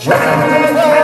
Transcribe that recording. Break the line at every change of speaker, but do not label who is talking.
Jump.